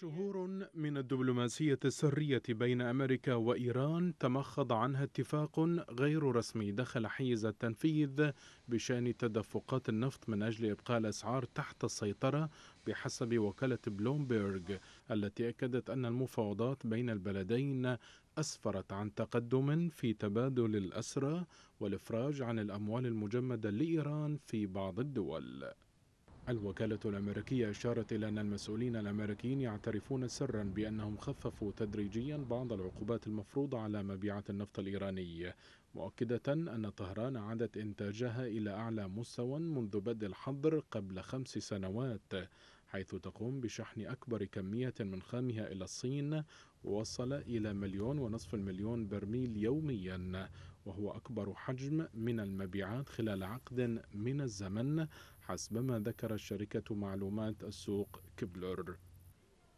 شهور من الدبلوماسية السرية بين أمريكا وإيران تمخض عنها اتفاق غير رسمي دخل حيز التنفيذ بشأن تدفقات النفط من أجل إبقاء الأسعار تحت السيطرة بحسب وكالة بلومبيرغ التي أكدت أن المفاوضات بين البلدين أسفرت عن تقدم في تبادل الأسرى والإفراج عن الأموال المجمدة لإيران في بعض الدول. الوكالة الأمريكية أشارت إلى أن المسؤولين الأمريكيين يعترفون سرا بأنهم خففوا تدريجيا بعض العقوبات المفروضة على مبيعات النفط الإيراني مؤكدة أن طهران عادت إنتاجها إلى أعلى مستوى منذ بدء الحظر قبل خمس سنوات. حيث تقوم بشحن أكبر كمية من خامها إلى الصين ووصل إلى مليون ونصف المليون برميل يوميا وهو أكبر حجم من المبيعات خلال عقد من الزمن حسب ما ذكرت شركة معلومات السوق كبلر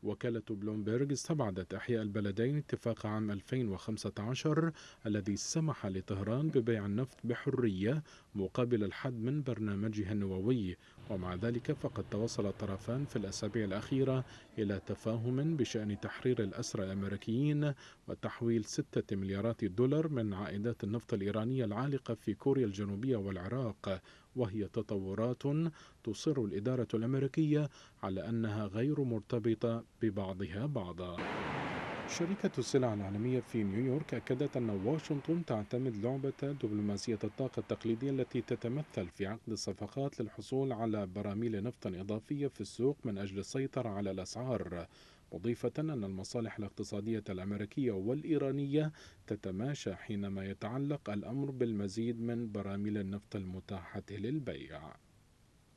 وكالة بلومبيرغ استبعدت إحياء البلدين اتفاق عام 2015 الذي سمح لطهران ببيع النفط بحرية مقابل الحد من برنامجها النووي. ومع ذلك فقد توصل الطرفان في الأسابيع الأخيرة إلى تفاهم بشأن تحرير الأسرى الأمريكيين وتحويل ستة مليارات دولار من عائدات النفط الإيرانية العالقة في كوريا الجنوبية والعراق. وهي تطورات تصر الإدارة الأمريكية على أنها غير مرتبطة ببعضها بعضا. شركة السلع العالمية في نيويورك أكدت أن واشنطن تعتمد لعبة دبلوماسية الطاقة التقليدية التي تتمثل في عقد الصفقات للحصول على براميل نفط إضافية في السوق من أجل السيطرة على الأسعار. مضيفة أن المصالح الاقتصادية الأمريكية والإيرانية تتماشى حينما يتعلق الأمر بالمزيد من براميل النفط المتاحة للبيع.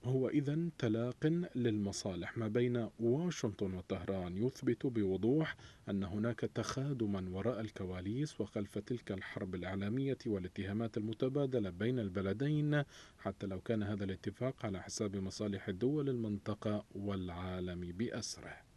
هو إذا تلاق للمصالح ما بين واشنطن وطهران. يثبت بوضوح أن هناك تخادما وراء الكواليس وخلف تلك الحرب الإعلامية والاتهامات المتبادلة بين البلدين حتى لو كان هذا الاتفاق على حساب مصالح دول المنطقة والعالم بأسره.